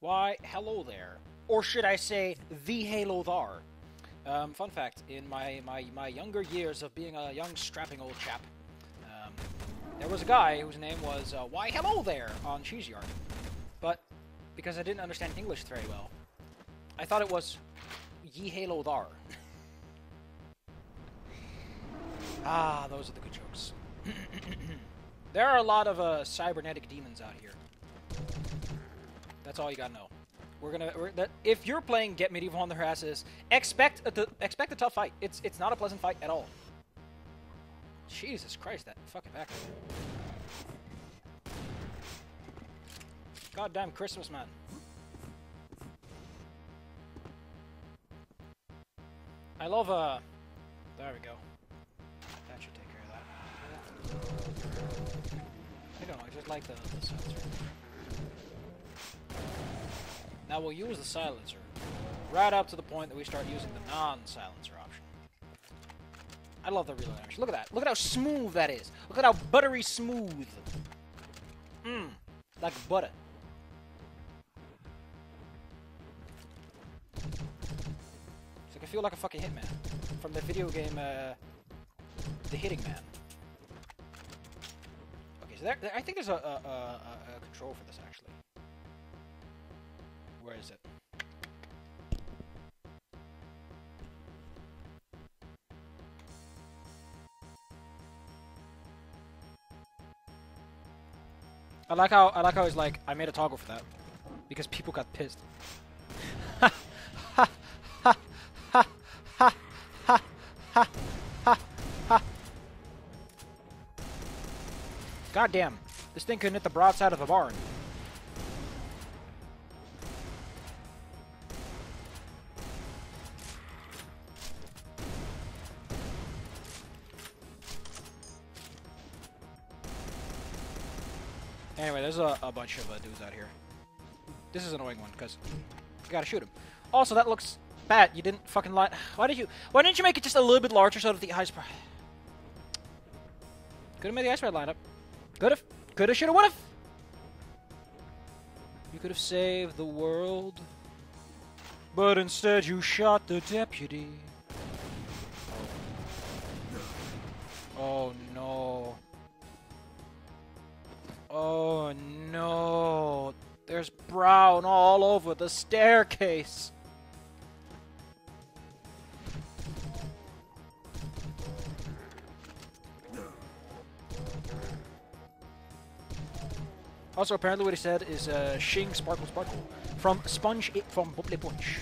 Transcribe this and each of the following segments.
Why, hello there. Or should I say, the halo thar. Um, fun fact, in my, my, my younger years of being a young strapping old chap, um, there was a guy whose name was, uh, why hello there, on Cheese Yard. But, because I didn't understand English very well, I thought it was, ye halo thar. ah, those are the good jokes. there are a lot of uh, cybernetic demons out here. That's all you gotta know. We're gonna. We're, that, if you're playing Get Medieval on the Harasses, expect a, expect a tough fight. It's it's not a pleasant fight at all. Jesus Christ, that fucking back. Goddamn Christmas man. I love uh. There we go. That should take care of that. I don't know. I just like the, the. Now we'll use the silencer right up to the point that we start using the non-silencer option. I love the reload animation. Look at that. Look at how smooth that is. Look at how buttery smooth. Mmm. Like butter. It's like I feel like a fucking hitman from the video game uh, The Hitting Man. Okay, so there, there I think there's a, a, a, a control for this actually where is it? I like how I like how he's like, I made a toggle for that. Because people got pissed. God damn, this thing couldn't hit the broadside of a barn. There's a, a bunch of uh, dudes out here. This is an annoying one, because you gotta shoot him. Also, that looks bad. You didn't fucking line... Why did you... Why didn't you make it just a little bit larger so that the eyes... Could've made the ice red line up. Could've. Could've, should've, would've! You could've saved the world. But instead you shot the deputy. Oh no. Oh no. There's brown all over the staircase. Also, apparently what he said is uh, Shing Sparkle Sparkle from Sponge it from Bubble Punch.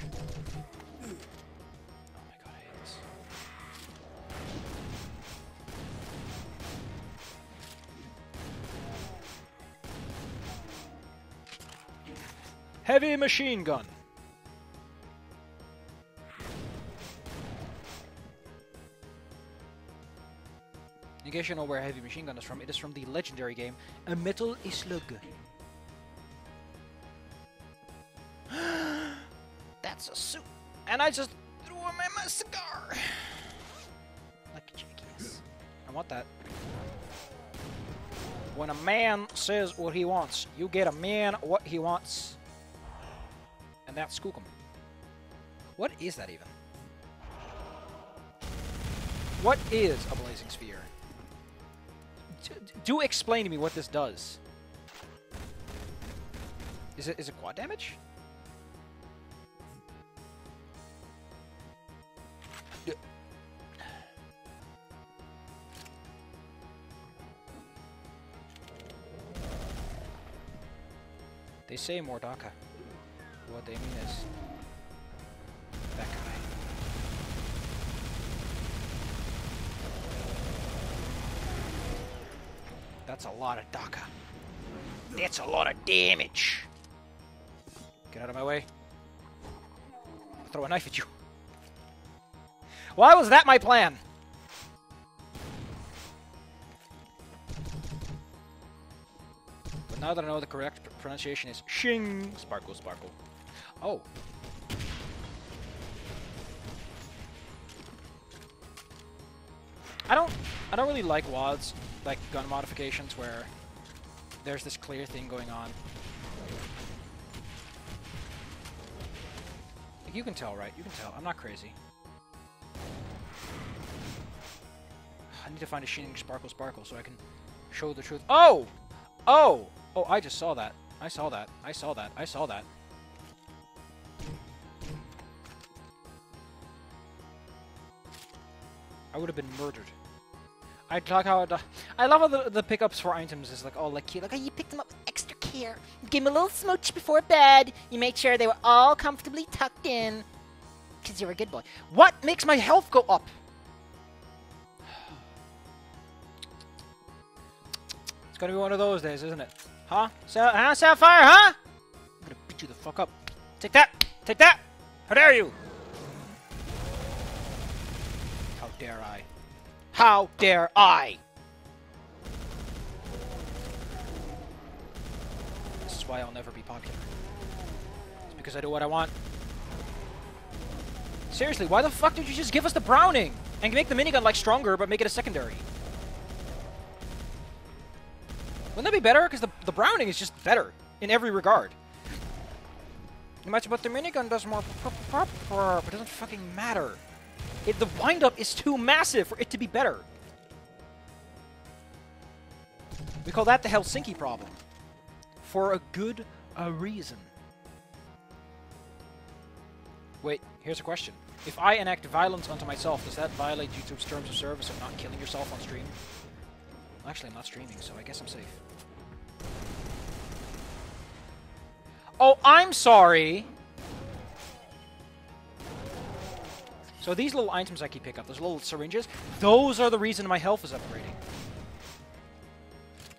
Heavy machine gun. In case you know where heavy machine gun is from, it is from the legendary game A Metal Slug. That's a suit, and I just threw him in my cigar. Like a. I want that. When a man says what he wants, you get a man what he wants. And that's Skookum. What is that even? What is a blazing sphere? D do explain to me what this does. Is it is it quad damage? They say Mordaka. What they mean is that guy. That's a lot of dakka. That's a lot of damage. Get out of my way. I'll throw a knife at you. Why was that my plan? But now that I know the correct pronunciation is Shing Sparkle Sparkle. Oh. I don't I don't really like WADs, like gun modifications where there's this clear thing going on. you can tell, right? You can tell. I'm not crazy. I need to find a shining sparkle sparkle so I can show the truth. Oh! Oh! Oh, I just saw that. I saw that. I saw that. I saw that. I would have been murdered. I like how I love how the, the pickups for items is like all like cute. Like oh, you picked them up with extra care. You gave them a little smooch before bed. You made sure they were all comfortably tucked in. Because you're a good boy. What makes my health go up? It's gonna be one of those days, isn't it? Huh? Sa huh, Sapphire, huh? I'm gonna beat you the fuck up. Take that! Take that! How dare you! Dare I? How dare I? This is why I'll never be popular. It's because I do what I want. Seriously, why the fuck did you just give us the Browning? And make the minigun, like, stronger, but make it a secondary? Wouldn't that be better? Because the, the Browning is just better in every regard. Much but the minigun does more but it doesn't fucking matter. It, the windup is too massive for it to be better. We call that the Helsinki problem. For a good a reason. Wait, here's a question. If I enact violence onto myself, does that violate YouTube's terms of service of not killing yourself on stream? Actually, I'm not streaming, so I guess I'm safe. Oh, I'm sorry! So these little items I keep pick up, those little syringes, those are the reason my health is upgrading.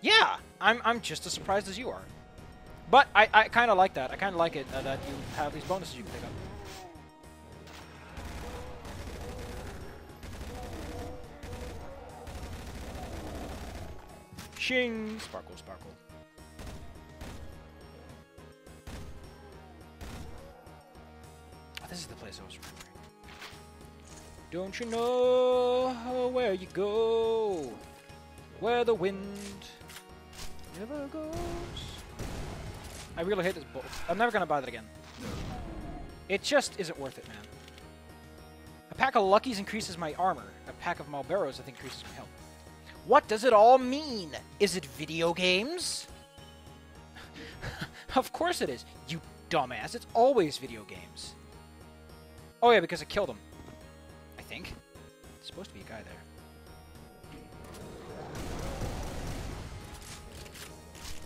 Yeah, I'm, I'm just as surprised as you are. But I, I kind of like that. I kind of like it uh, that you have these bonuses you can pick up. Shing! Sparkle, sparkle. Oh, this is the place I was. Don't you know where you go? Where the wind never goes? I really hate this book. I'm never gonna buy that again. It just isn't worth it, man. A pack of Luckies increases my armor. A pack of Marlboros, I think, increases my health. What does it all mean? Is it video games? of course it is, you dumbass. It's always video games. Oh yeah, because I killed him think. There's supposed to be a guy there.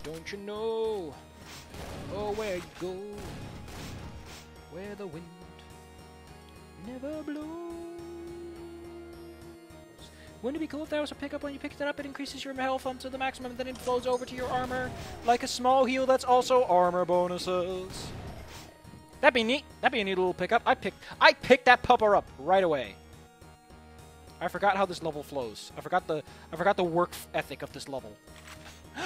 Don't you know? Oh, where you go? Where the wind never blows. Wouldn't it be cool if there was a pickup when you picked it up? It increases your health up to the maximum, then it flows over to your armor like a small heal that's also armor bonuses. That'd be neat. That'd be a neat little pickup. I picked I picked that pupper up right away. I forgot how this level flows. I forgot the I forgot the work ethic of this level.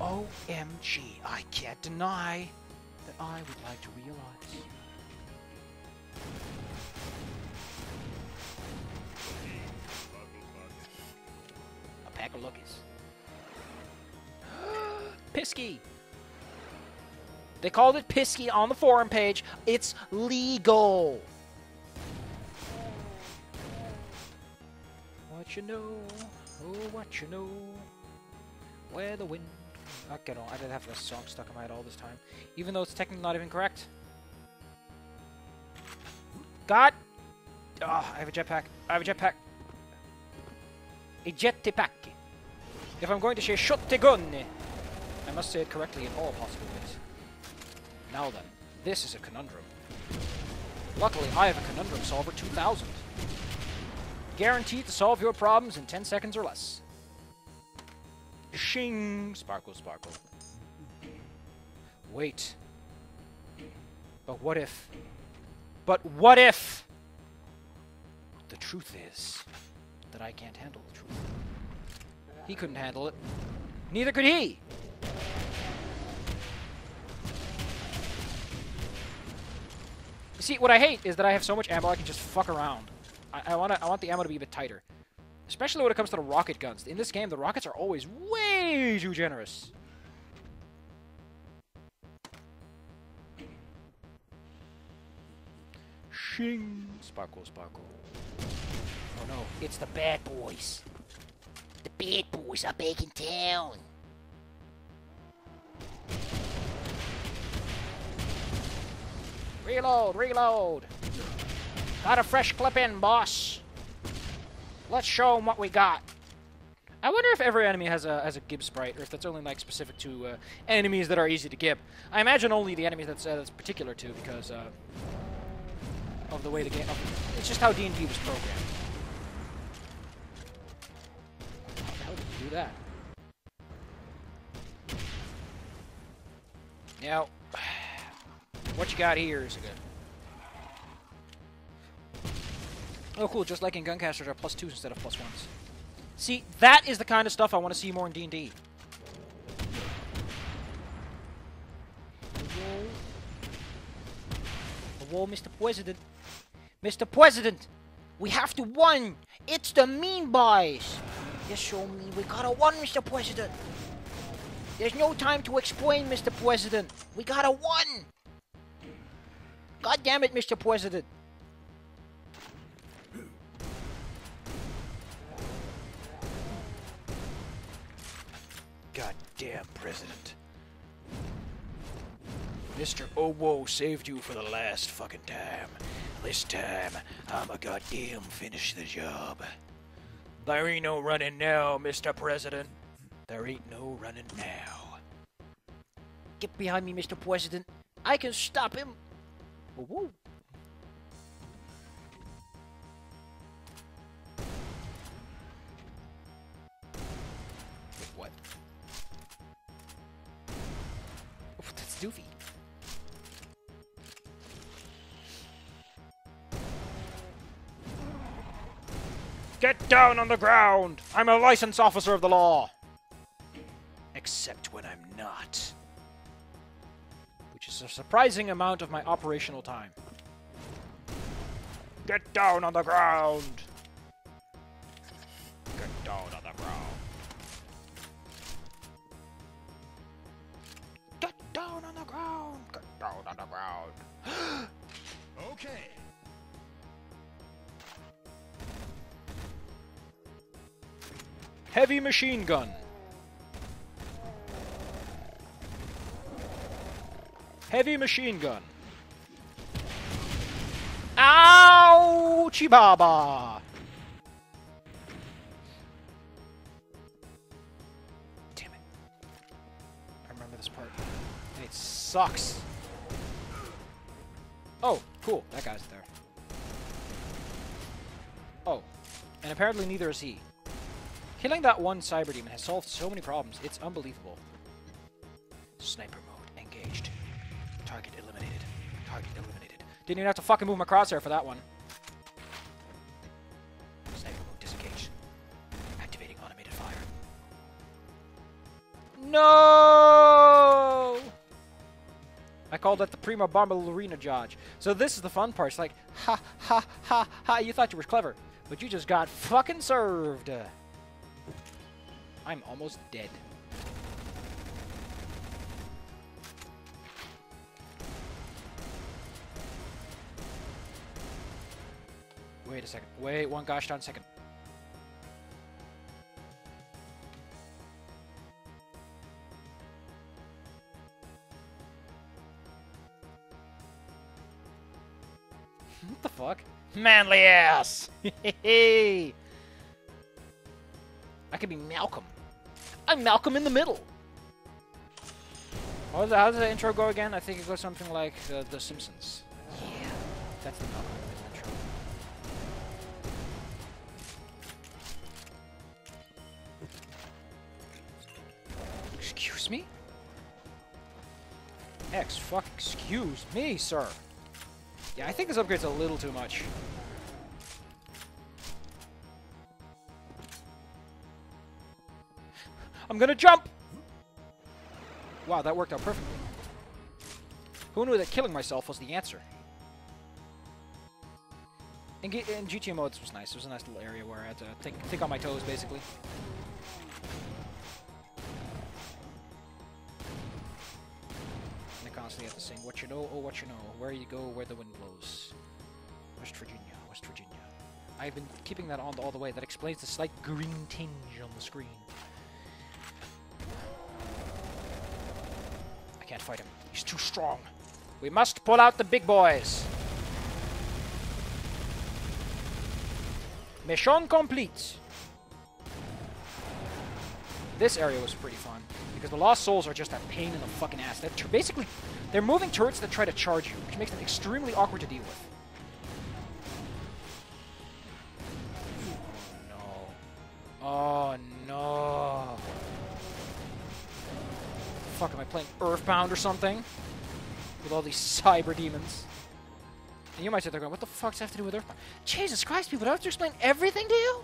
OMG, I can't deny that I would like to realize. A pack of lookies. Pisky! They called it Pisky on the forum page. It's legal. What you know, oh, what you know, where the wind... Okay, no, I didn't have a song stuck in my head all this time. Even though it's technically not even correct. God! Oh, I have a jetpack. I have a jetpack. A jetpack. If I'm going to say shotgun, I must say it correctly in all possible ways. Now then, this is a conundrum. Luckily, I have a Conundrum Solver 2000 guaranteed to solve your problems in 10 seconds or less. Shing! Sparkle, sparkle. Wait. But what if... But what if... The truth is that I can't handle the truth. He couldn't handle it. Neither could he! See, what I hate is that I have so much ammo I can just fuck around. I, I want I want the ammo to be a bit tighter. Especially when it comes to the rocket guns. In this game, the rockets are always way too generous. Shing! Sparkle, sparkle. Oh no, it's the bad boys. The bad boys are back in town. Reload, reload! Got a fresh clip in, boss. Let's show them what we got. I wonder if every enemy has a has a gib sprite, or if that's only like specific to uh, enemies that are easy to gib. I imagine only the enemies that's uh, that's particular to because uh, of the way the game. It's just how D and D was programmed. How the hell did you do that? Now, what you got here is a good. Oh, cool. Just like in Guncasters are plus twos instead of plus ones. See, that is the kind of stuff I want to see more in D&D. Whoa, Mr. President. Mr. President, we have to win. It's the mean boys. Yes, show me. We gotta win, Mr. President. There's no time to explain, Mr. President. We gotta win. God damn it, Mr. President. Goddamn president. Mr. Owo saved you for the last fucking time. This time, I'ma goddamn finish the job. There ain't no running now, Mr. President. There ain't no running now. Get behind me, Mr. President. I can stop him. Woo. Doofy. Get down on the ground! I'm a licensed officer of the law! Except when I'm not. Which is a surprising amount of my operational time. Get down on the ground! On the ground. Okay. Heavy machine gun. Heavy machine gun. Ow! Chibaba! Damn it. I remember this part. And it sucks. Oh, cool. That guy's there. Oh. And apparently neither is he. Killing that one cyber demon has solved so many problems. It's unbelievable. Sniper mode engaged. Target eliminated. Target eliminated. Didn't even have to fucking move my crosshair for that one. Sniper mode disengaged. Activating automated fire. No! I call that the Prima Bombalurina Dodge. So this is the fun part. It's like, ha, ha, ha, ha, you thought you were clever, but you just got fucking served. I'm almost dead. Wait a second. Wait one gosh darn second. What the fuck? Manly ass! Hey! I could be Malcolm. I'm Malcolm in the middle. How does, the, how does the intro go again? I think it goes something like uh, The Simpsons. Yeah, that's the Malcolm in the intro. Excuse me? X, fuck, excuse me, sir. Yeah, I think this upgrade's a little too much. I'm gonna jump! Wow, that worked out perfectly. Who knew that killing myself was the answer? In, G in GTA mode, this was nice. It was a nice little area where I had to think, think on my toes, basically. Constantly have to sing, what you know, oh, what you know, where you go, where the wind blows. West Virginia, West Virginia. I've been keeping that on all the way. That explains the slight green tinge on the screen. I can't fight him. He's too strong. We must pull out the big boys. Mission complete. This area was pretty fun because the Lost Souls are just a pain in the fucking ass. They're basically they're moving turrets that try to charge you, which makes them extremely awkward to deal with. Oh no. Oh no. Fuck, am I playing Earthbound or something? With all these cyber demons. And you might sit there going, what the fuck's that have to do with Earthbound? Jesus Christ, people, do I have to explain everything to you?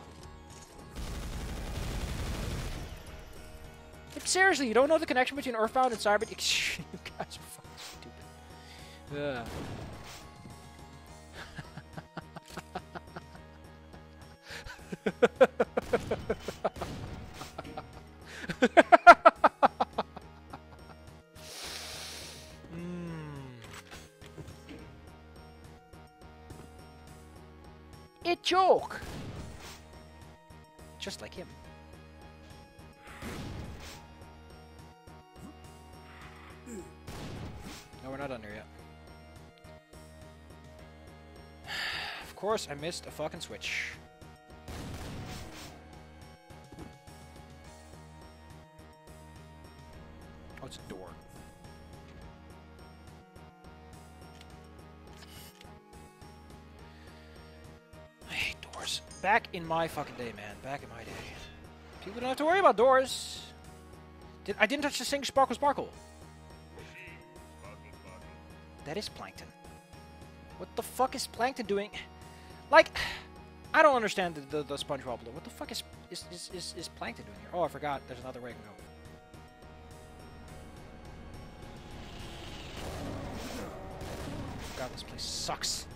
Seriously, you don't know the connection between Earthbound and Cyber? you guys are fucking stupid. Ugh. Mm. A joke! Just like him. We're not under yet. of course, I missed a fucking switch. Oh, it's a door. I hate doors. Back in my fucking day, man. Back in my day. People don't have to worry about doors. Did, I didn't touch the sink sparkle sparkle. That is plankton. What the fuck is plankton doing? Like, I don't understand the, the, the SpongeBob look. What the fuck is is, is, is is plankton doing here? Oh, I forgot. There's another way I can go. God, this place sucks.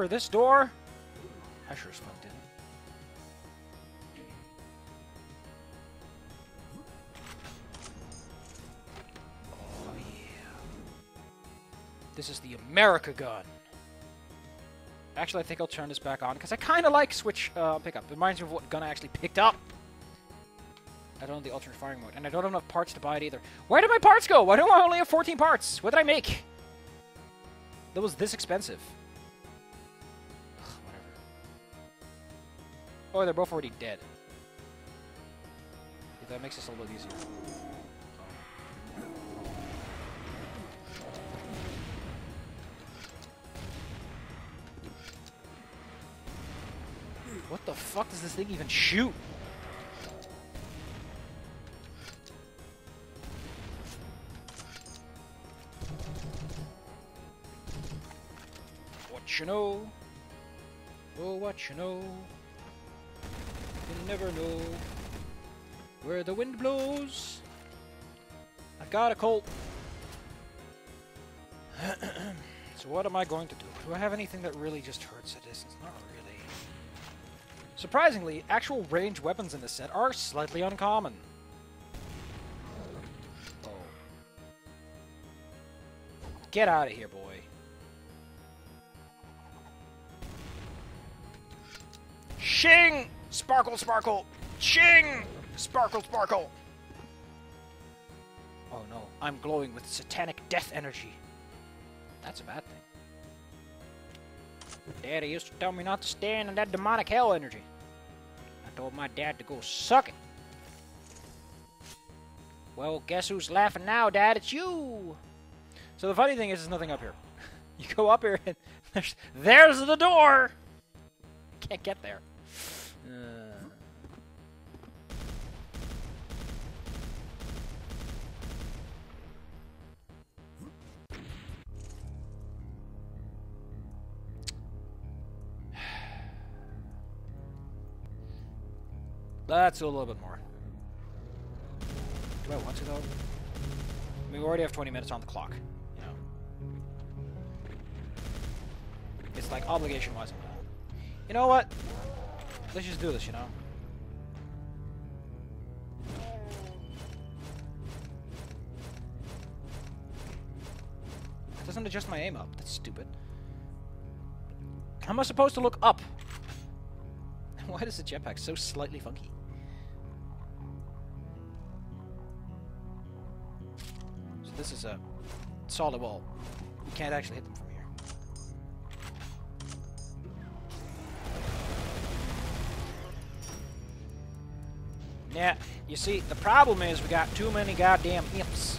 Remember this door? I sure as fuck didn't. Oh yeah. This is the America gun. Actually, I think I'll turn this back on because I kind of like switch uh, pickup. It reminds me of what gun I actually picked up. I don't have the alternate firing mode, and I don't have enough parts to buy it either. Where did my parts go? Why do I only have 14 parts? What did I make? That was this expensive. Oh, they're both already dead. Yeah, that makes this a little easier. What the fuck does this thing even shoot? What you know? Oh, what you know? You never know where the wind blows. I've got a colt. so what am I going to do? Do I have anything that really just hurts a distance? Not really. Surprisingly, actual ranged weapons in this set are slightly uncommon. Oh. Get out of here, boy. Shing! Sparkle, sparkle! Ching! Sparkle, sparkle! Oh no, I'm glowing with satanic death energy. That's a bad thing. Daddy used to tell me not to stand in that demonic hell energy. I told my dad to go suck it. Well, guess who's laughing now, Dad? It's you! So the funny thing is, there's nothing up here. You go up here and there's, there's the door! Can't get there. Let's do a little bit more. Do I want to though? I mean, we already have 20 minutes on the clock. You know, it's like obligation-wise. You know what? Let's just do this. You know. It doesn't adjust my aim up. That's stupid. How am I supposed to look up? Why does the jetpack so slightly funky? This is a solid wall. You can't actually hit them from here. Yeah, you see, the problem is we got too many goddamn imps.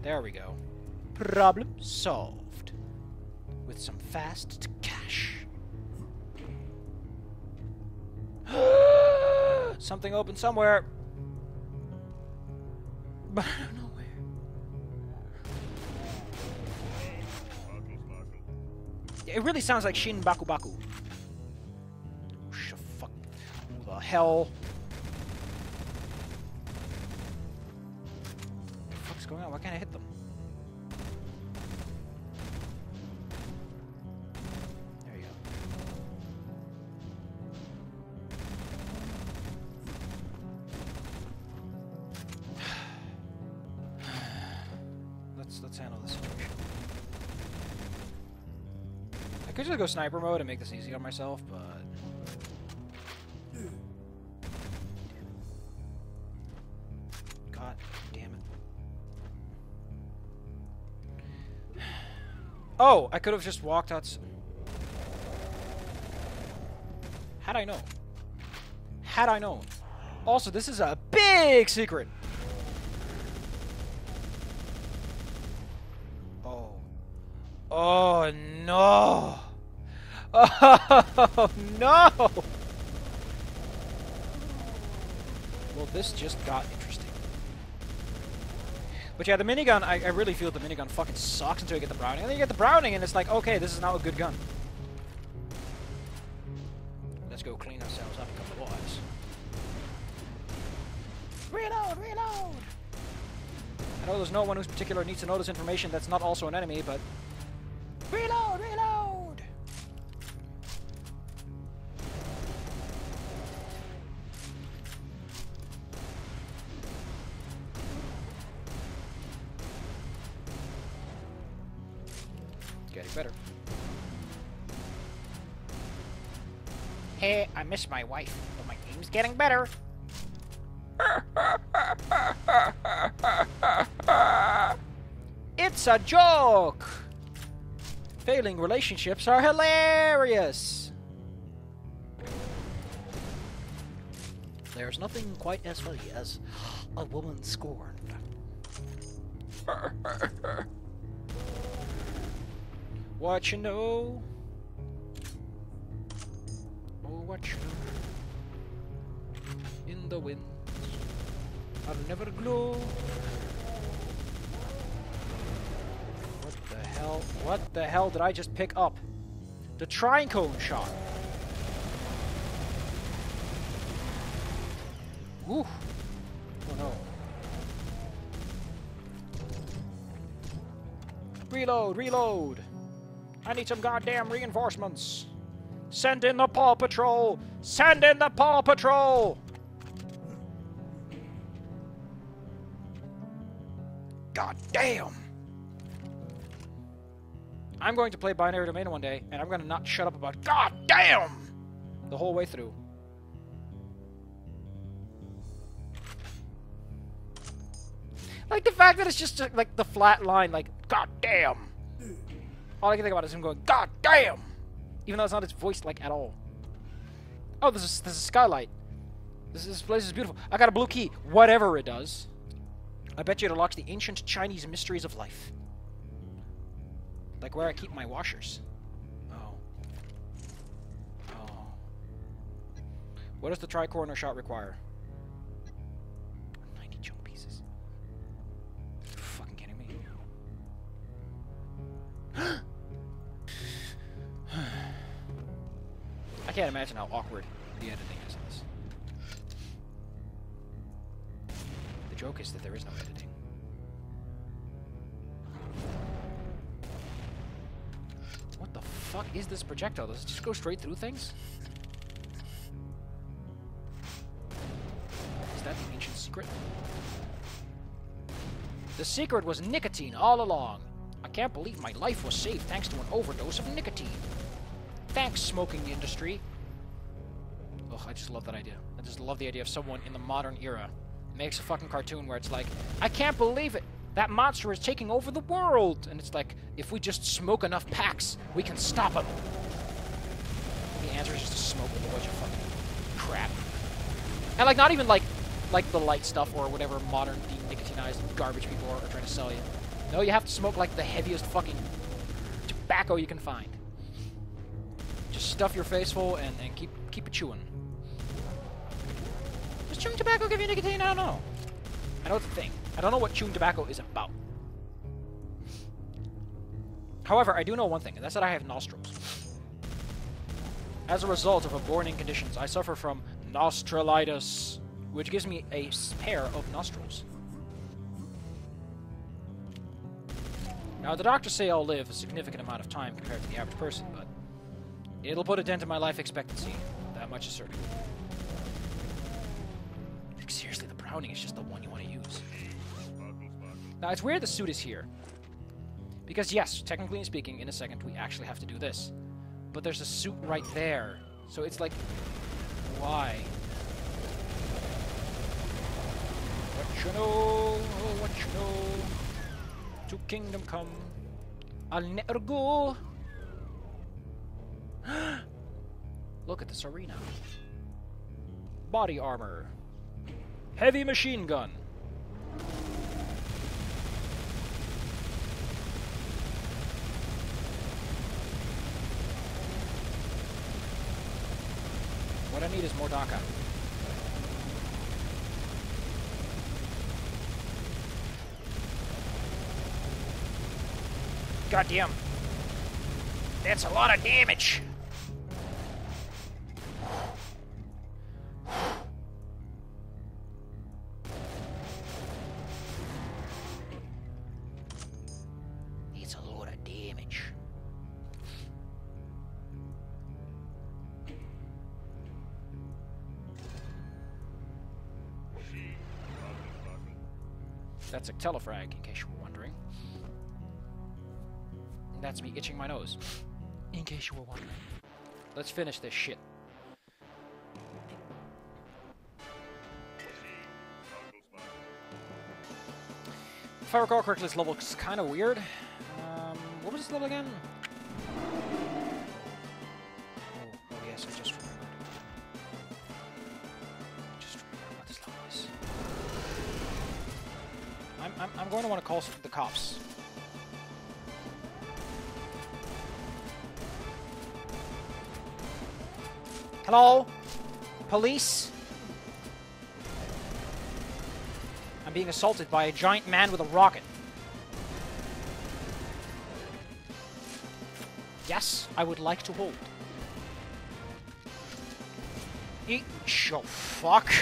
There we go. Problem solved. With some fast Something open somewhere. But I don't know where. It really sounds like Shin Baku Baku. Oh, the hell? Could just go sniper mode and make this easy on myself, but damn it. Oh, I could have just walked out. Had I known. Had I known. Also, this is a big secret. Oh. Oh, no. Oh, no. Well, this just got interesting. But yeah, the minigun, I, I really feel the minigun fucking sucks until you get the Browning. And then you get the Browning, and it's like, okay, this is now a good gun. Let's go clean ourselves up a couple of wise. Reload, reload! I know there's no one who's particular needs to know this information that's not also an enemy, but... Hey, I miss my wife, but my game's getting better. It's a joke! Failing relationships are hilarious! There's nothing quite as funny as a woman scorned. What you know? Oh, what you know? In the wind, I'll never glow. What the hell? What the hell did I just pick up? The tricone shot. Ooh. Oh no. Reload, reload. I need some goddamn reinforcements. Send in the Paw Patrol! Send in the Paw Patrol! God damn! I'm going to play Binary Domain one day, and I'm going to not shut up about God damn! The whole way through. Like the fact that it's just uh, like the flat line, like God damn! All I can think about is him going, God damn! Even though it's not his voice like at all. Oh, this is this is skylight. This, this place is beautiful. I got a blue key. Whatever it does. I bet you it unlocks the ancient Chinese mysteries of life. Like where I keep my washers. Oh. Oh. What does the tri-corner shot require? 90 jump pieces. Are you fucking kidding me? can't imagine how awkward the editing is in this. The joke is that there is no editing. What the fuck is this projectile? Does it just go straight through things? Is that the ancient secret? The secret was nicotine all along. I can't believe my life was saved thanks to an overdose of nicotine. Thanks, smoking industry. Ugh, I just love that idea. I just love the idea of someone in the modern era makes a fucking cartoon where it's like, I can't believe it. That monster is taking over the world. And it's like, if we just smoke enough packs, we can stop him. The answer is just to smoke a bunch of fucking crap. And like, not even like, like the light stuff or whatever modern denicotinized garbage people are, are trying to sell you. No, you have to smoke like the heaviest fucking tobacco you can find. Just stuff your face full and, and keep keep it chewing. Does chewing tobacco give you nicotine? I don't know. I know it's a thing. I don't know what chewing tobacco is about. However, I do know one thing, and that's that I have nostrils. As a result of aborting conditions, I suffer from nostrilitis, which gives me a pair of nostrils. Now, the doctors say I'll live a significant amount of time compared to the average person, but it'll put a dent in my life expectancy. That much is certain. Like, seriously, the Browning is just the one you want to use. Now, it's weird the suit is here. Because, yes, technically speaking, in a second, we actually have to do this. But there's a suit right there. So it's like, why? What you know, what you know to kingdom come. I'll never go. Look at this arena. Body armor. Heavy machine gun. What I need is more dakka. Goddamn. That's a lot of damage. Finish this shit. If I recall correctly, this level is kind of weird. Um, what was this level again? Oh, oh yes, I just remembered. Just remembered what this level is. I'm, I'm, I'm going to want to call the cops. Hello? Police? I'm being assaulted by a giant man with a rocket. Yes, I would like to hold. Eat your fuck.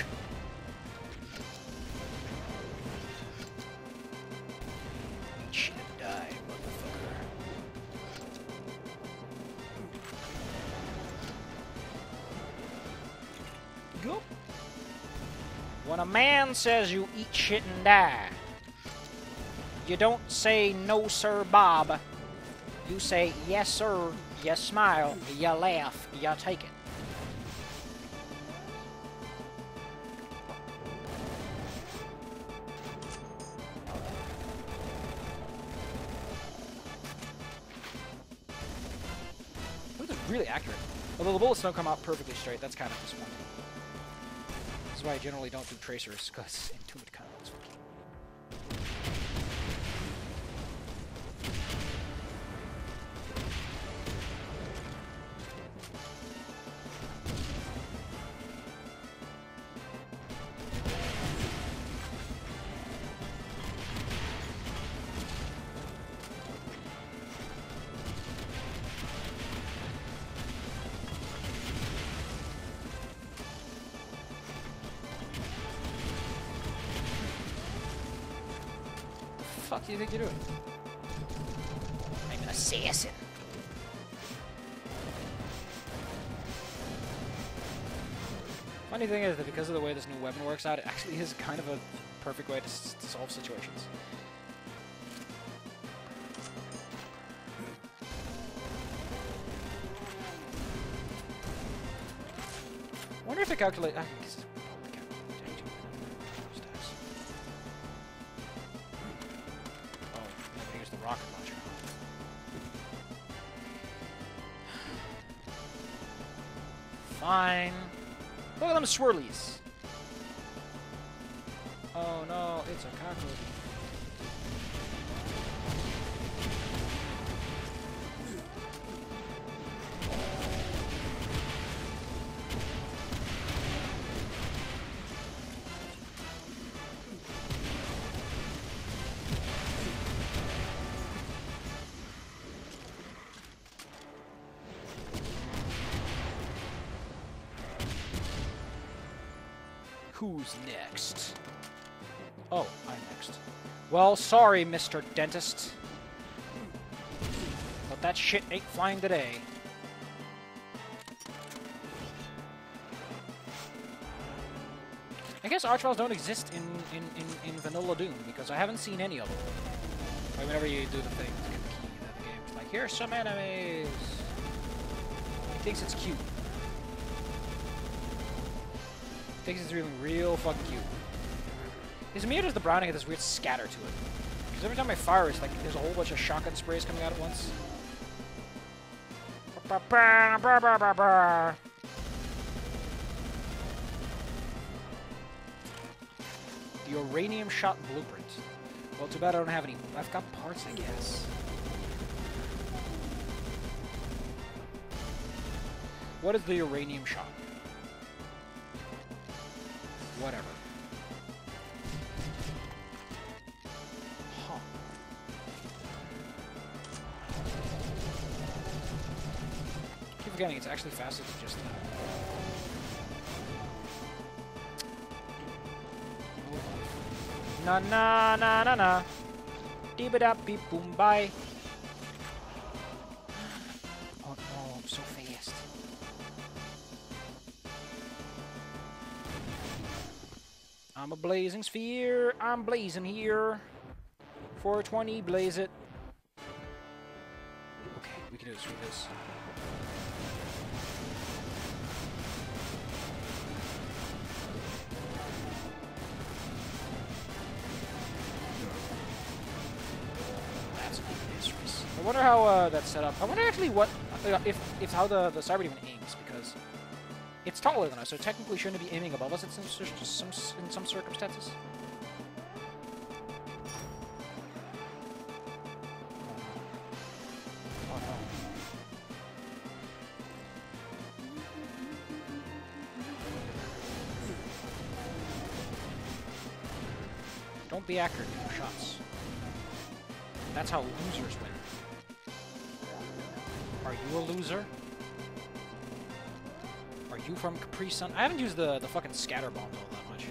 Says you eat shit and die, you don't say no sir Bob. You say yes sir, you smile, you laugh, you take it. Really accurate. Although the bullets don't come out perfectly straight, that's kind of disappointing why I generally don't do tracers, because combat is funky. you think you're doing? I'm an assassin. Funny thing is that because of the way this new weapon works out, it actually is kind of a perfect way to, s- to solve situations. I wonder if it calculates. I guess it calculates Fine. Look at them swirlies. Oh no, it's a cockroach. Well, sorry, Mr. Dentist. But that shit ain't flying today. I guess Archviles don't exist in, in, in, in Vanilla Doom, because I haven't seen any of them. Like, whenever you do the thing to get the key, that the game's like, here's some enemies! He thinks it's cute. thinks it's really real fucking cute. Is or does the browning have this weird scatter to it? Because every time I fire, it's like there's a whole bunch of shotgun sprays coming out at once. The uranium shot blueprint. Well, too bad I don't have any. I've got parts, I guess. What is the uranium shot? Whatever. Forgetting it's actually faster than just that. Na na na na na. Dee da beep boom bye. Oh no, I'm so fast. I'm a blazing sphere. I'm blazing here. 420, blaze it. That's set up. I wonder actually what uh, if if how the the cyber demon aims because it's taller than us, so technically shouldn't be aiming above us in some, in some circumstances. Don't be accurate with your shots. That's how losers win. A loser? Are you from Capri Sun? I haven't used the, the fucking scatter bomb all that much.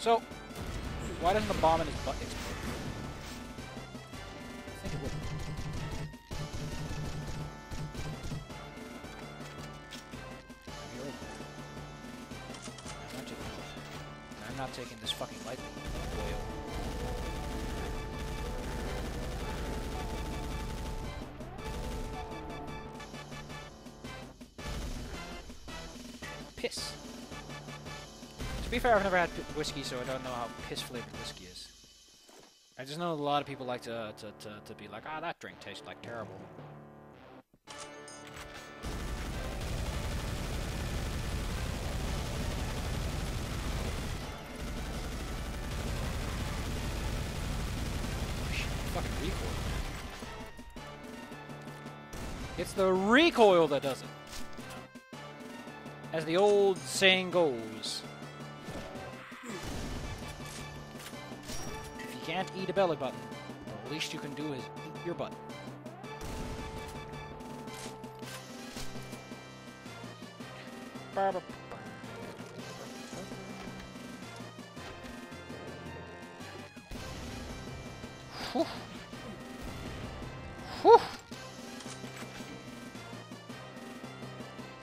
So, why doesn't the bomb in his butt explode? Fair, I've never had whiskey, so I don't know how piss-flavored whiskey is. I just know a lot of people like to, to, to, to be like, ah, that drink tastes like terrible. Oh. It's the recoil that does it. As the old saying goes. Can't eat a belly button, the least you can do is eat your butt.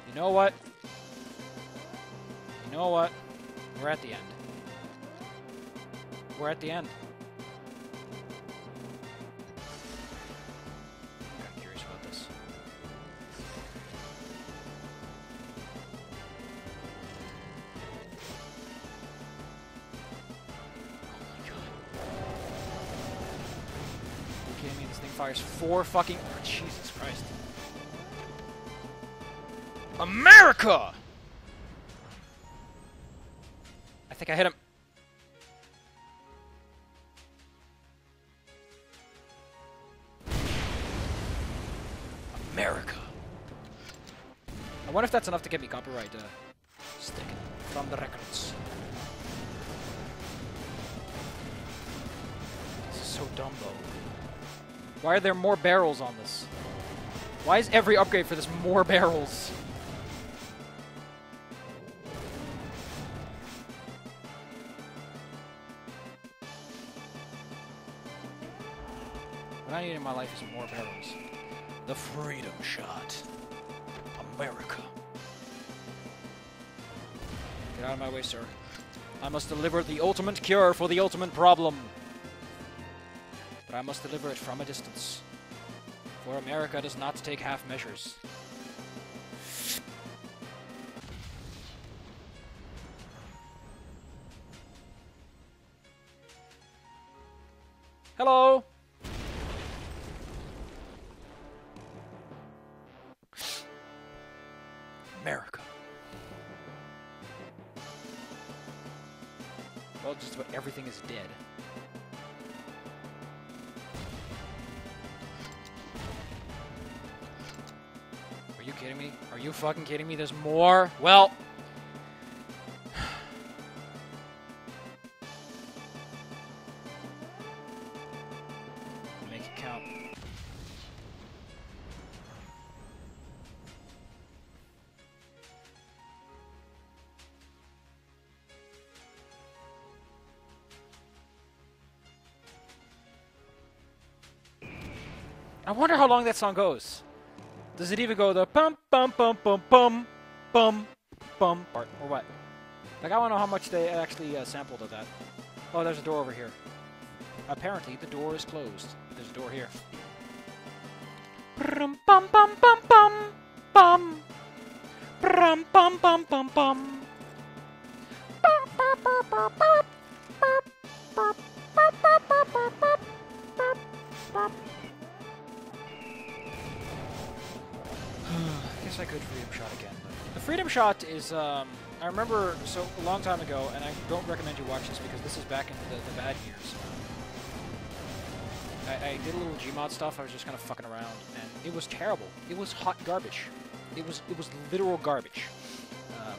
You know what? You know what? We're at the end. We're at the end. Fucking. Oh, Jesus Christ. America! I think I hit him. America. I wonder if that's enough to get me copyright uh, stick from the records. This is so dumb though. Why are there more barrels on this? Why is every upgrade for this more barrels? What I need in my life is more barrels. The Freedom Shot. America. Get out of my way, sir. I must deliver the ultimate cure for the ultimate problem. But I must deliver it from a distance. For America does not take half measures. You kidding me? Are you fucking kidding me? There's more? Well... Make it count. I wonder how long that song goes. Does it even go the pum pum pum pum pum pum pum part or what? Like I want to know how much they actually uh, sampled of that. Oh, there's a door over here. Apparently, the door is closed. There's a door here. Brum, bum bum bum bum bum. Brum, bum bum bum bum. I guess I could Freedom Shot again. The Freedom Shot is, um, I remember, so a long time ago, and I don't recommend you watch this because this is back in the, the bad years. I, I did a little Gmod stuff, I was just kind of fucking around, and it was terrible. It was hot garbage. It was, it was literal garbage. Um,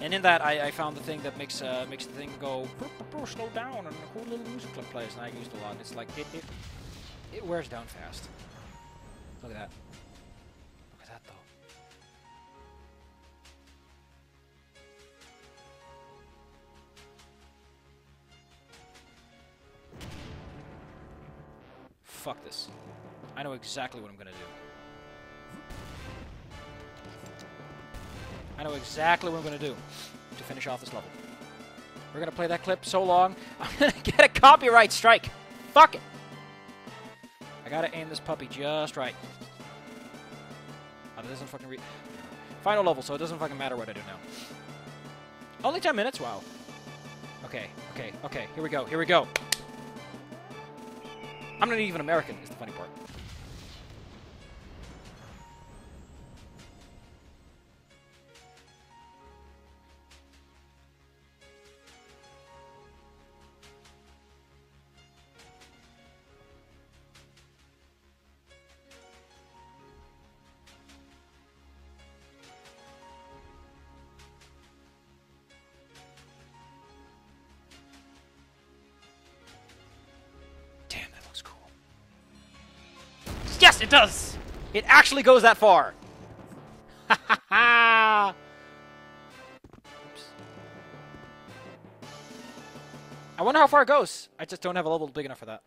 and in that, I, I found the thing that makes uh, makes the thing go "Brr, brr, brr, slow down, and a cool little music clip plays, and I used a lot. It's like it, it it wears down fast. Look at that. Fuck this. I know exactly what I'm gonna do. I know exactly what I'm gonna do to finish off this level. We're gonna play that clip so long, I'm gonna get a copyright strike. Fuck it. I gotta aim this puppy just right. Oh, that doesn't fucking re- Final level, so it doesn't fucking matter what I do now. Only 10 minutes? Wow. Okay, okay, okay. Here we go, here we go. I'm not even American, is the funny part. It does! It actually goes that far! I wonder how far it goes. I just don't have a level big enough for that.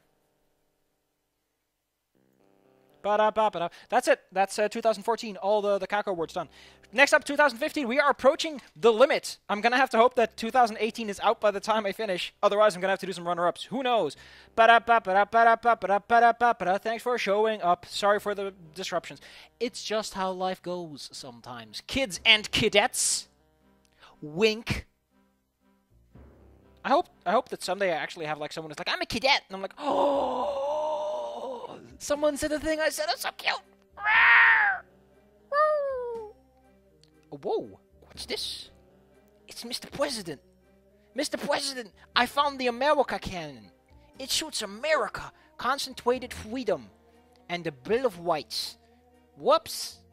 Ba-da-ba-ba-da. That's it. That's uh, 2014. All the the Cacowards done. Next up, 2015. We are approaching the limit. I'm gonna have to hope that 2018 is out by the time I finish. Otherwise, I'm gonna have to do some runner-ups. Who knows? Ba-da-ba-ba-da, ba-da-ba-ba-da, ba-da-ba-ba-da. Thanks for showing up. Sorry for the disruptions. It's just how life goes sometimes. Kids and cadets. Wink. I hope I hope that someday I actually have like someone who's like, I'm a cadet, and I'm like, oh, someone said the thing I said. It's so cute. Whoa, what's this? It's Mr. President. Mr. President, I found the America cannon. It shoots America, concentrated freedom, and the Bill of Rights. Whoops.